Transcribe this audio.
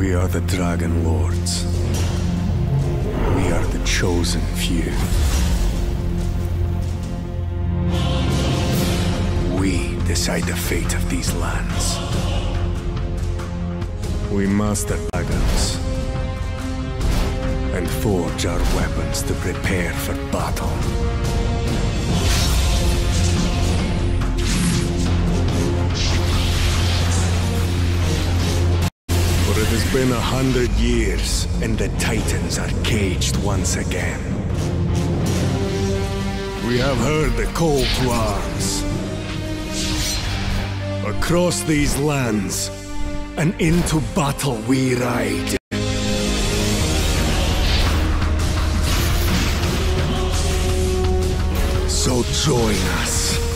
We are the Dragon Lords. We are the chosen few. We decide the fate of these lands. We master dragons and forge our weapons to prepare for battle. For it has been a hundred years, and the Titans are caged once again. We have heard the call to arms. Across these lands, and into battle we ride. So join us.